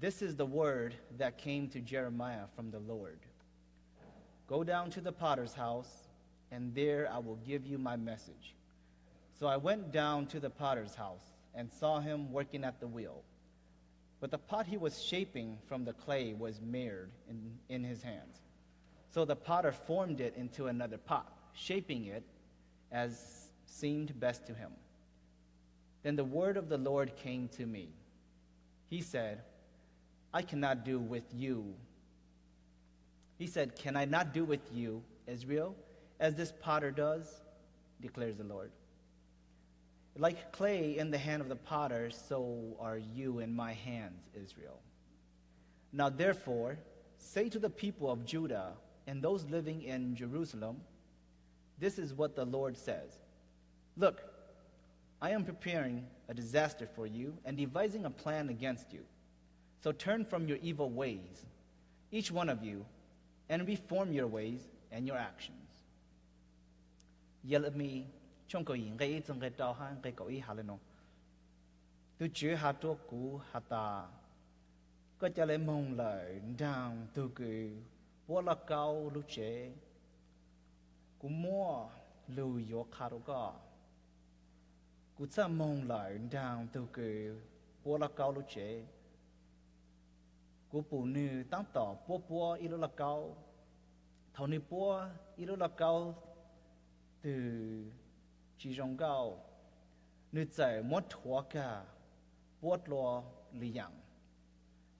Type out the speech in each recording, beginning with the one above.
This is the word that came to Jeremiah from the Lord. Go down to the potter's house, and there I will give you my message. So I went down to the potter's house and saw him working at the wheel. But the pot he was shaping from the clay was marred in, in his hands. So the potter formed it into another pot, shaping it as seemed best to him. Then the word of the Lord came to me. He said, I cannot do with you. He said, Can I not do with you, Israel, as this potter does? declares the Lord. Like clay in the hand of the potter, so are you in my hands, Israel. Now, therefore, say to the people of Judah and those living in Jerusalem, this is what the Lord says Look, I am preparing a disaster for you and devising a plan against you. So turn from your evil ways, each one of you, and reform your ways and your actions. Yelami chonko yin ge itong ge dao han ge go i halino. Tu chu ha to ku ha ta. Ko cha le mong lai dang tu ku. Wo la cao lu che. กูมัวลูยกคารุก็กูจะมองหลายดาวตัวเกอปัวละเกาลูเจกูปูนือตั้งต่อปัวปัวอีลุละเกาเท่านี้ปัวอีลุละเกาตื่อจีจงเกานึกใจมดหัวกาปวดรอหรือยัง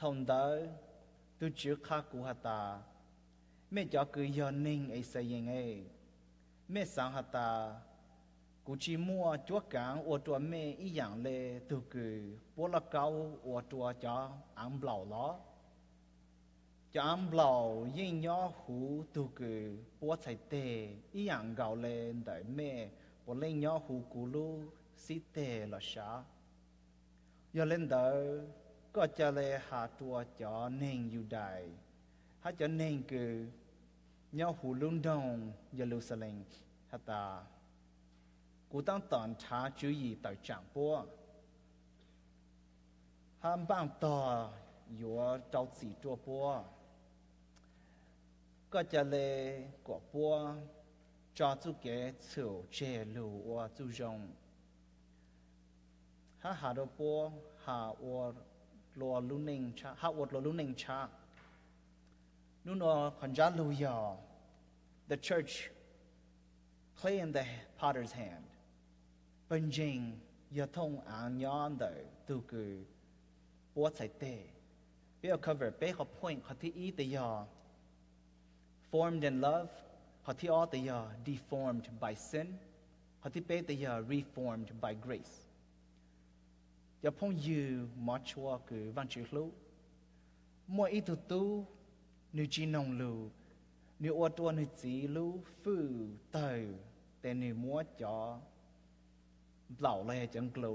ท่านั้ตัวจื้อข้ากูหาตาไม่จะกือยอนิ่งไอ้เสียงไอ mẹ sáng hạt ta cụ chỉ mua chúa cảng ô tua mẹ ý dạng lệ từ cử, bố là cao ô tua cho ăn blau lo cho ăn blau yên nhỏ hú từ cử, bố chạy tê ý dạng gạo lên đại mẹ, bố lên nhỏ hú cú lu xí tê là sao giờ lên đời, có cho lệ hạ tua cho nên yêu đại hạ cho nên cử ยาหูลุงดงเยลูสเล็มฮัตตากูต้องตอนช้าจุยต่อจางปัวห้มบ้างต่ออยัวเจ้าสีจัวปัวก็จะเลยกัวปัวจอจุเกเฉียวเจลูว่าจุยงฮะหาดปัวหาวัวลัวลุนิงชาฮาวัวลัวลุนิงชา Nuno Conjaluyo, the church, clay in the potter's hand. Benjing Yatong An Yondo Duku What's I Te Bill cover Beha Point Hati the Ya. Formed in love Hati O the Ya deformed by sin. Hati Pe the Ya reformed by grace. Yapong you much walk vanchu Mo itu tu นูจีนงลูนูอวตัวนูจีลูฟูเตอแต่นูมัวจอเปล่าเลยจังกลู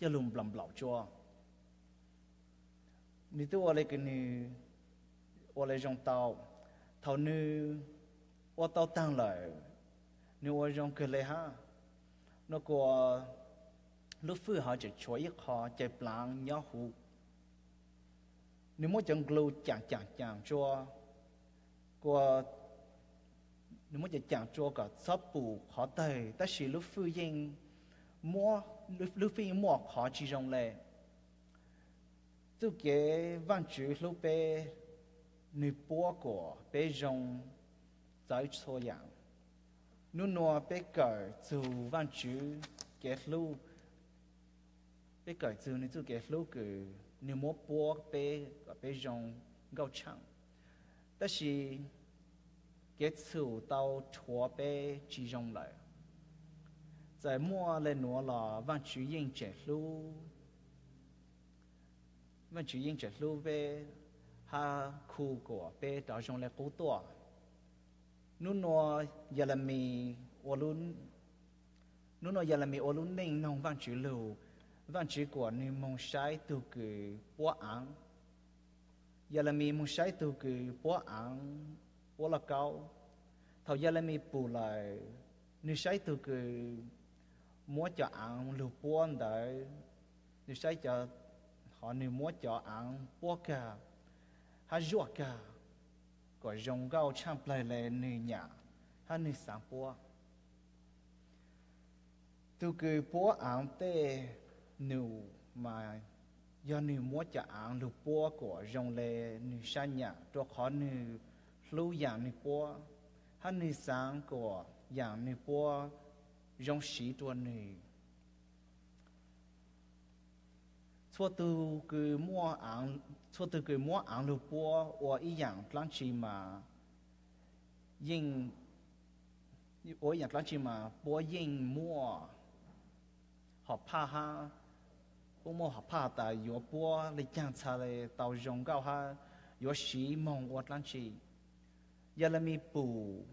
จะลุมปลำเปล่าจัวนูตัวอะไรกันนูอะไรจงเตาเท่านูอวเตาตั้งเลยนูอวจงเกเลยฮะนกัวลูกฟื้นหาจะช่วยคอใจปลางย่อหู nếu muốn chẳng glue chẳng chẳng chẳng cho có nếu muốn chẳng chẳng cho cả sắp bù họ tay ta chỉ lúc phu yên mua lúc lúc yên mua họ chỉ rong lệ tu kế văn chữ lúc bé nữ bố của bé rong giới cho dạng nu nô bé cờ dù văn chữ kế lúc bé cờ dù ni zu kết lu Nè mo pôk pe ga pe zhong ga 来拿了万曲 ta 所，万曲 ge tsu ta chua pe chi zhong lai. Ta mua le 路 van chỉ của ni mong sai tu cử bố án. Mi mong sai tu cử bỏ án bỏ là cao. Thầu giờ là mi bù lại nếu sai tu cử mua cho ăn lưu buôn đấy. Nếu sai cho, họ nếu mua cho ăn bỏ cả hay ruột cả có rong gạo chăm lại lại nơi nhà hay nơi sáng bỏ tu cử bỏ ăn tê nếu mà do nếu muốn trả ăn được bố của dòng lệ nếu sang nhà cho khó nếu lưu dạng nếu bố hay nếu sáng của dạng nếu bố dòng sĩ cho nếu cho từ cái mua ăn cho từ cái mua ăn được bố và ý dạng lăng chi mà nhưng ở dạng lăng chi mà bố nhưng mua họ pa ha 我摸好怕的，有波你讲出来到容高哈，有西蒙我当起，要了咪补，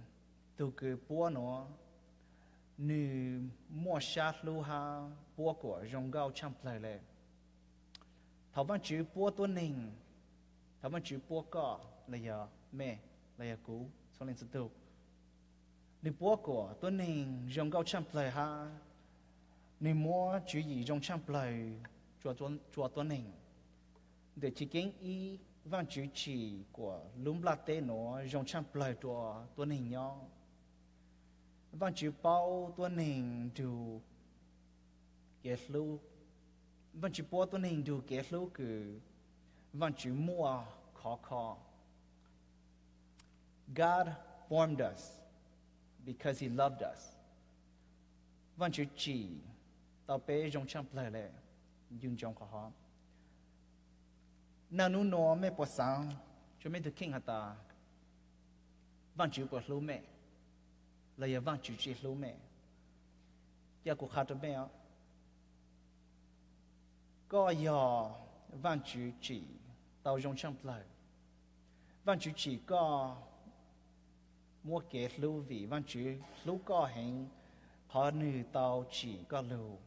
都个波喏。女摸下路哈，波过容高唱不来嘞。thảo văn chữ bua tuân hình thảo văn chữ bua cọ là giờ mẹ là giờ cú xong lên sự tục đi bua của tuân hình dùng gạo chăm plei ha ni mua chữ gì dùng chăm plei Chùa tuân chùa tuân hình để chỉ kiến y văn chữ chỉ của lúng bát tê nó dòng chăm lời chùa tuân hình nhau văn chữ bao tuân hình đều kết lưu văn chữ bao tuần hình đủ kết lưu cứ văn chữ mua khó khó God formed us because he loved us. văn chữ chỉ tao bé trong trăm lời lệ dùng trong khó khó na nu no me po sang. Cho me được kinh hata. Vang chỉ bỏ lâu mẹ là ya vẫn chỉ chỉ lâu mẹ ya ko khát mẹ có giờ vang chủ chỉ tàu dùng trong lời vang chủ chỉ có mua kế lưu vị. Văn chữ lưu có hình họ nữ tàu chỉ có lưu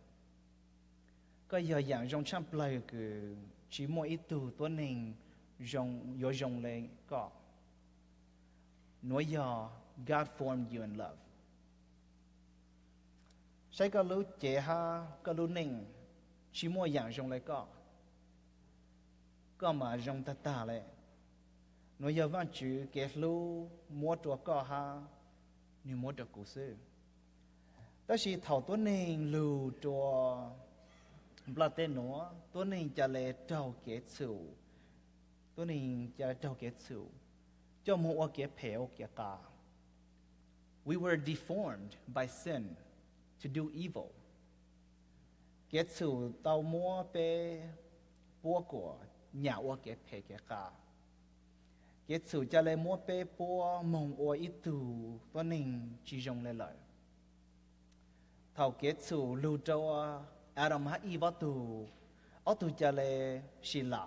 có giờ dạng dùng trong lời cứ chỉ mỗi ít tu tuần hình dùng yo dùng lên có. Nói giờ God formed you in love. Sai có lưu chế ha, có lưu ninh, chỉ mỗi dạng dùng lại có. Có mà dùng ta ta lại. Nó giờ văn chữ kết lưu mua trò có ha như mua trò cổ sư đó là thầu tuấn nên lưu trò bà tên nó, tôi nên trả lệ trâu kế sự tôi nên cho trâu kế sự cho mua kết phèo kế cả we were deformed by sin to do evil. Kế sự tao mua pe bua của nhà ô kế phê kế cả kế sự trả lấy mua pe bua mong ô ít tu tôi nên chỉ dùng lấy lợi thảo kế sự lưu อารมณ์ฮะอีวัตุอัตุจะเลศิลา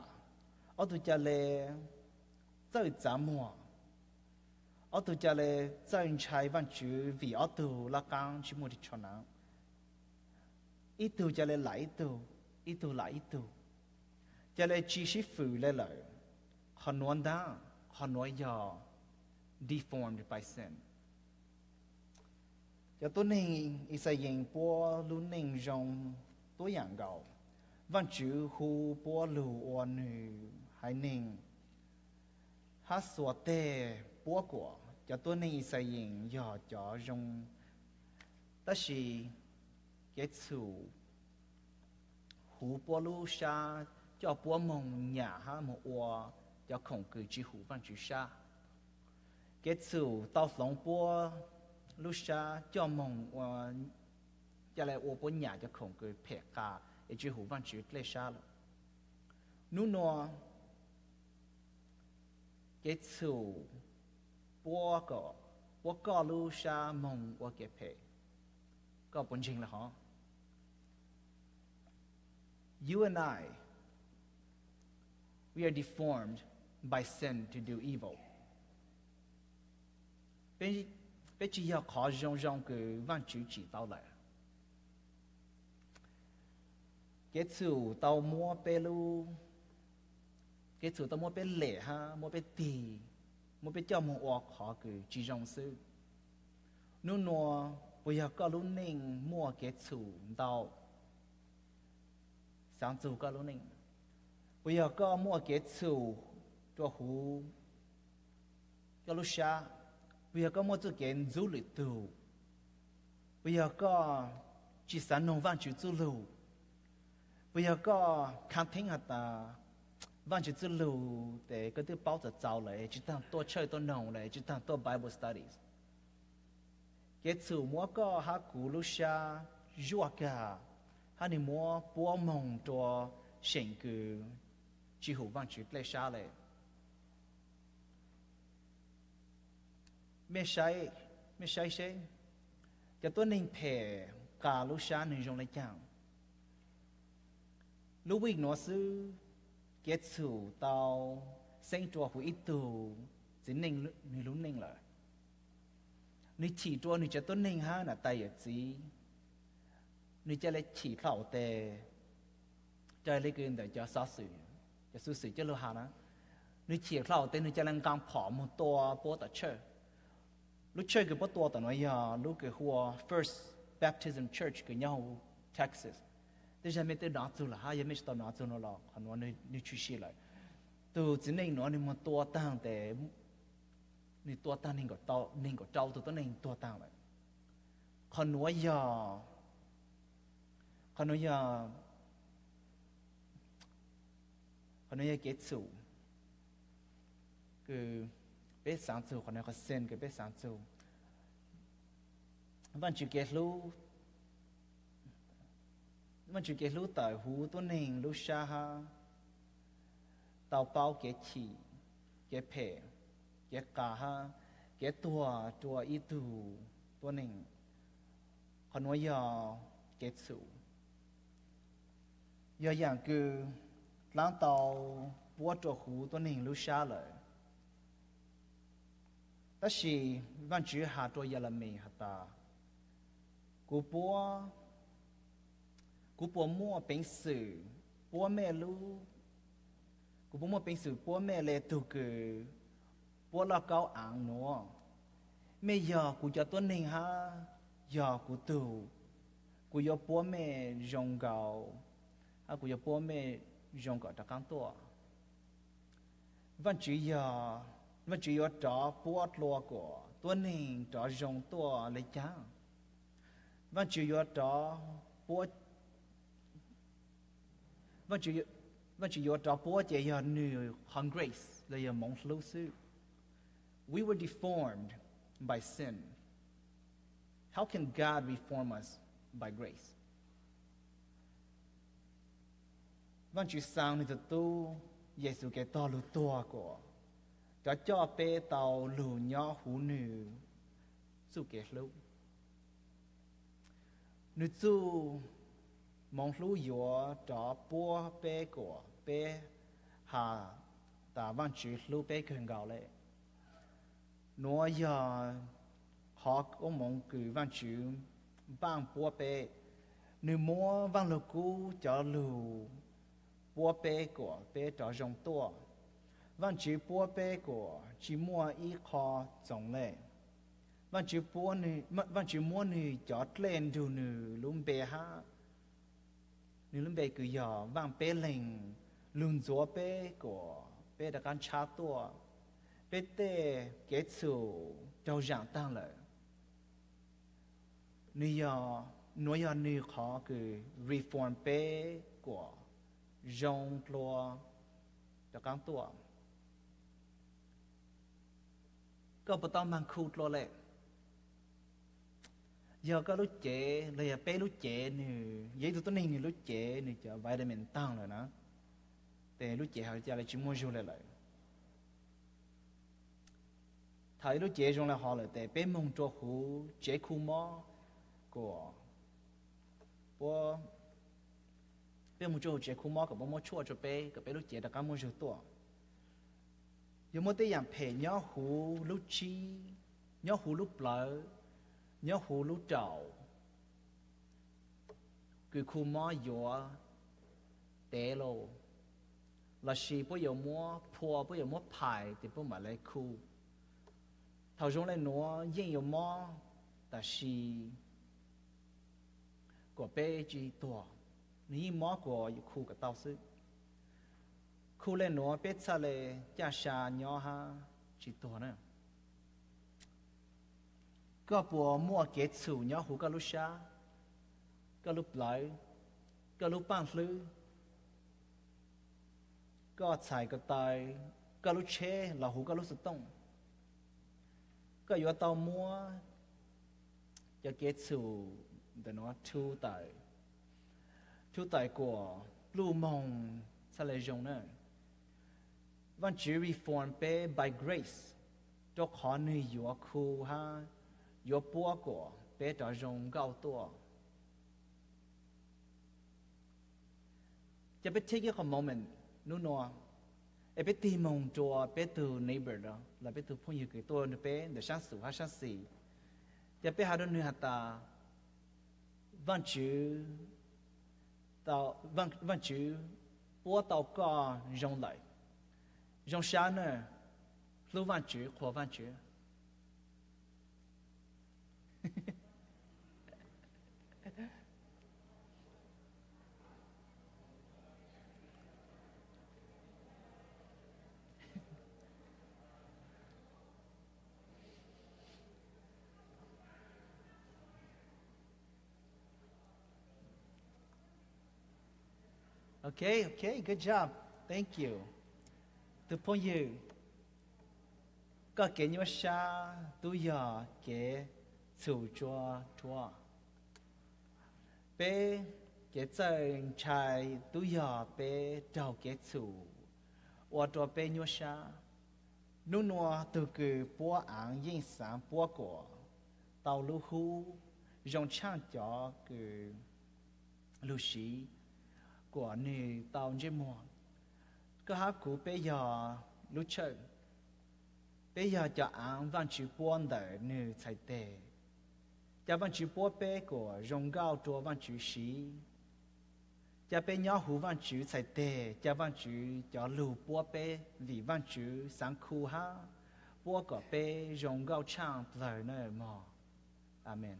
อัตุจะเลเจ้าจามัวอัตุจะเลเจ้าชายวันจูวีอัตุละกังชิมุติชนะอีตุจะเลไหลายตุอีตุหลายตุจะเลจีชิฟูเลเลยขนวนด้าขนวยยอ deformed by sin จะตัวหนึ่งอีสยิงปัวลุนหนึ่งจง tôi nên gạo văn chữ hu bố lưu ô nữ hay ninh hát sửa tê bố của cho tôi nên xây dựng nhìn cho dùng đó là cái chủ hú bố lu sa cho bố mong nhà ha một cho không cử chỉ hú văn chữ sa cái chủ tao sống bố lu sa cho mong ua 下来，我把人家恐鬼拍下，一句胡话就赖下了。努诺，get to，我个我个路上梦我给拍，搞不清了哈。You and I, we are deformed by sin to do evil. 别别只要靠上上个万主主到来。Cái chủ tàu mua bê lu, cái chủ tàu mua bê lệ ha, mua bê tì, mua bê cho mua ọc họ cứ chỉ dùng sư. Nô nô bây giờ có lúc ninh mua cái chủ tàu. Sáng chủ có lúc ninh. Bây giờ có mua cái chủ cho hú, cho lúc xa bây giờ có mua cho cái du lịch tù. Bây giờ có chỉ sáng nông văn chữ du lịch 不要个看听啊的，忘记走路的，个都抱着走嘞，就当多吃多弄嘞，就当多 Bible studies。给周末个哈咕噜下热个，哈你莫播梦多神歌，几乎忘记在下嘞。没晒，没晒晒，叫多人拍，咖噜山你用来讲。Lúc bình nó sư kết chủ tao sinh cho hữu ít tù chỉ nên nên lúc nên lại ni chỉ cho ni cho tôi nên ha là tay ở gì ni cho lấy chỉ thảo tề cho lấy cái để cho sao sự cho sự sự cho lo hà nó ni chỉ thảo tề ni cho lên càng bỏ một tua bố ta chơi lúc chơi cái bố tua ta nói ya lúc cái hoa first baptism church cái nhau Texas tôi giờ mình tới nọ chỗ là hai giờ mình tới nọ chỗ nó là nói: nó nó chú sĩ lại. Tôi chỉ nên nó nên mà tua tăng để nên tua tăng nên có tao nên có trâu tôi đó nên tua tăng lại còn nó giờ, còn nó giờ, còn nó giờ kết sủ cứ biết sáng sủ còn nó có sen cái biết sáng sủ vẫn chưa kết lúc มันจะเกิดรู้ต่หูตัวหนึ่งรู้ชาฮะเต่าเป่าเกฉี่เกเพเกกาฮะเกตัวตัวอีตูตัวหนึ่งขนวยอเกสูอย่างคือล้างเต่าบัดตัวหูตัวหนึ่งรู้ชาเลยแต่สิมันจะหาตัวย但是，咱只下做ตากู打，古波。 กูปวมั่วเป็นสื่อปัวแม่รู้กูปวมั่วเป็นสื่อปัวแม่เลยตุกือปัวลอกเกาอ่างหนัวไม่ยอกูจะต้นหนึ่งฮะยอกูตู่กูยอปัวแม่ยองเกาฮะกูยอปัวแม่ยองเกาตะกังตัววันจียอวันจียอจ่อปัวลัวก่อตัวหนึ่งจ่อยองตัวเลยจ้าวันจียอจ่อปัว We were deformed by sin. How can God reform us by grace? Nutsu mong lu yo cho bua bê của bê hà ta văn chữ lu bê cần gạo lệ nó giờ họ ông mong cử văn chữ bằng bùa bê nếu mua văn lục cũ cho lù bùa bê của bê cho rong tua văn chữ bùa bê của chỉ mua ít kho giống lệ văn chữ bùa nữ văn chữ mua nữ cho lên đồ nữ luôn bê ha. 你们别个要往别人轮着别个，别的干差多，别的给出都让当了。你要，你要你好个 reform 别个，让多的干多，ก็ไม่ต้องมันคูดเลย giờ có lúc chế là bé lúc chế nữa vậy tụi tôi nên lúc chế nè cho vitamin tăng rồi nó để lúc chế họ cho lại chỉ mua du lại lại. Thấy lúc chế trong là họ là để bé mong cho hú chế khu mò của bố bé mong cho hú chế khu mò của bố mò chua cho bé, của bé lúc chế đã cảm mong cho tua giờ mỗi tay dạng phê nhỏ hú lúc chi nhỏ hú lúc lỡ. nhớ hủ lũ trầu cứ khu mó dùa tế lô là xì bố dầu mua phùa bố dầu mua phải thì bố mà lấy khu thảo dũng lên nó yên dầu mó ta xì của bê chi tùa ní mó của khu cả tao sư khu lên nó bê xa lê cha xa nhỏ ha chi tùa nữa ก็ปัวมั่วเกจูเนาะหูก็ลุชาก็ลุปลอยก็ลุปังฟื้ก็ใส่ก็ตายก็ลุเชลราหูก็ลุสต้องก็อยู่เตามัวจะเกจูแต่เนาะชูตายชูตายกว่าลูมองทะเลจงเนาะวันจีรีฟอร์มเป้ by grace จะขอหนี่อยู่คู่ฮะ yếu bùa của pe cho dùng gạo tuaจะไป take a moment นู่นนัวเอไปตีมงจัวไปตัว neighbor đó là ไปตัวพูดอยู่กับตัวนึกไปเดี๋ยวชั้นสูงชั้นสี่จะไปหาดูเนื้อตา văn chữ tàu văn văn chữ bố tàu có rong lại rong xa nữa lưu văn chữ của văn chữ Okay, okay, good job. Thank you. Tu pon yu. Ka ke nyo sha tu ya ke chủ chua chua. Bé ke chân chai tu ya bé đầu ke chủ. Wa to bé nyo sha. Nu nua tu cái po ang yên sáng po ko. Tao lưu hu. Jong chang cho cái lưu sĩ của nì tàu chế mùa. Cơ hát cụ bây giờ, lúc chơi bây giờ cho ăn văn chữ buôn đời nì thầy tệ cho văn chữ buôn bê của rong gạo cho văn chữ xí. Cho bê nhỏ hú văn chữ thầy tệ cho văn chữ cho lù buôn bê vì văn chữ sáng khu ha buôn có bê rong gạo chang lời nơi mò. Amen.